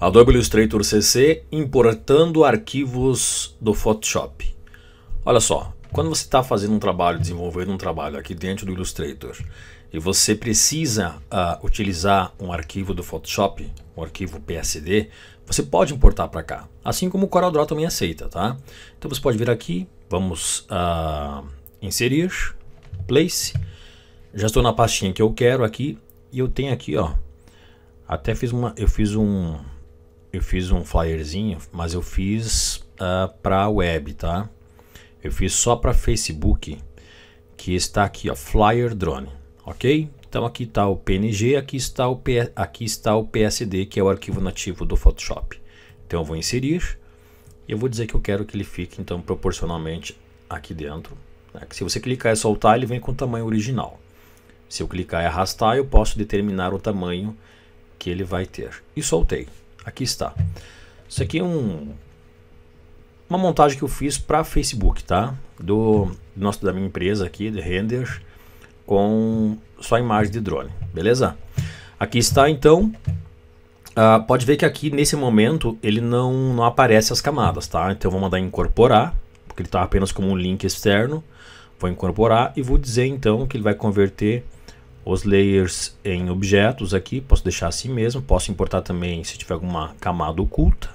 Adobe Illustrator CC importando arquivos do Photoshop. Olha só, quando você está fazendo um trabalho, desenvolvendo um trabalho aqui dentro do Illustrator e você precisa uh, utilizar um arquivo do Photoshop, um arquivo PSD, você pode importar para cá, assim como o CorelDRAW também aceita, tá? Então você pode vir aqui, vamos uh, inserir, place, já estou na pastinha que eu quero aqui e eu tenho aqui, ó, até fiz uma, eu fiz um, eu fiz um flyerzinho, mas eu fiz uh, para web, tá? Eu fiz só para Facebook, que está aqui, ó, Flyer Drone, ok? Então aqui está o PNG, aqui está o, P, aqui está o PSD, que é o arquivo nativo do Photoshop. Então eu vou inserir e eu vou dizer que eu quero que ele fique então proporcionalmente aqui dentro. Né? Se você clicar e soltar, ele vem com o tamanho original. Se eu clicar e arrastar, eu posso determinar o tamanho que ele vai ter. E soltei. Aqui está. Isso aqui é um, uma montagem que eu fiz para Facebook, tá? Do nosso da minha empresa aqui, de render, com só imagem de drone, beleza? Aqui está então. Uh, pode ver que aqui nesse momento ele não, não aparece as camadas, tá? Então eu vou mandar incorporar, porque ele está apenas como um link externo. Vou incorporar e vou dizer então que ele vai converter os layers em objetos aqui, posso deixar assim mesmo, posso importar também se tiver alguma camada oculta,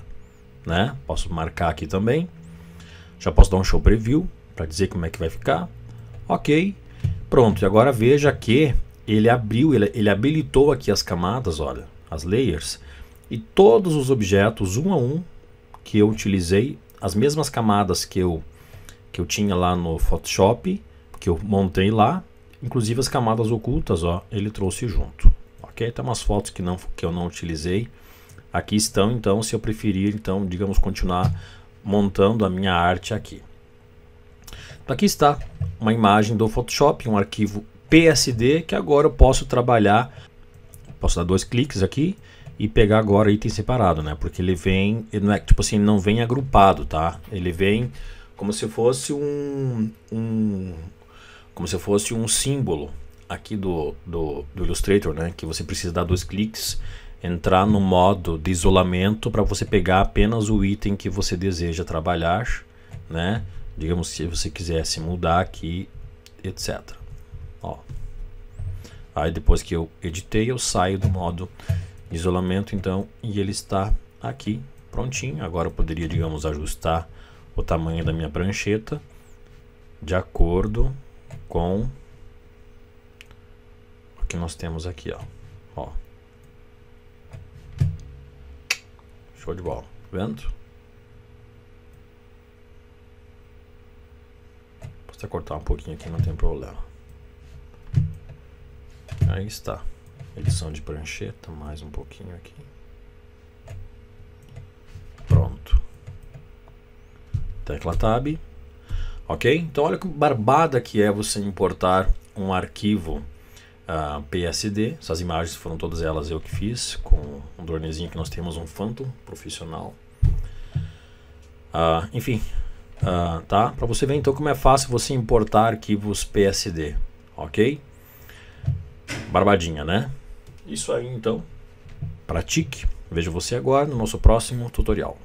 né? Posso marcar aqui também. Já posso dar um show preview para dizer como é que vai ficar. Ok, pronto. E agora veja que ele abriu, ele, ele habilitou aqui as camadas, olha, as layers e todos os objetos um a um que eu utilizei, as mesmas camadas que eu que eu tinha lá no Photoshop, que eu montei lá, Inclusive as camadas ocultas, ó, ele trouxe junto. Ok? Tem umas fotos que, não, que eu não utilizei. Aqui estão, então, se eu preferir, então, digamos, continuar montando a minha arte aqui. Então, aqui está uma imagem do Photoshop, um arquivo PSD, que agora eu posso trabalhar, posso dar dois cliques aqui e pegar agora item separado, né? Porque ele vem, ele não é tipo assim, não vem agrupado, tá? Ele vem como se fosse um, um, como se fosse um símbolo aqui do, do, do Illustrator, né? Que você precisa dar dois cliques, entrar no modo de isolamento para você pegar apenas o item que você deseja trabalhar, né? Digamos se você quisesse mudar aqui, etc. Ó. Aí depois que eu editei, eu saio do modo isolamento, então, e ele está aqui prontinho. Agora eu poderia, digamos, ajustar o tamanho da minha prancheta de acordo com o que nós temos aqui, ó. ó. Show de bola, tá vendo? Posso até cortar um pouquinho aqui, não tem problema. Aí está. Edição de prancheta, mais um pouquinho aqui. Pronto. Tecla Tab. Ok? Então olha que barbada que é você importar um arquivo uh, ah, PSD. Essas imagens foram todas elas eu que fiz com um dronezinho que nós temos, um Phantom profissional. Uh, enfim, uh, tá? Para você ver então como é fácil você importar arquivos PSD, ok? Barbadinha, né? Isso aí então. Pratique. Vejo você agora no nosso próximo tutorial.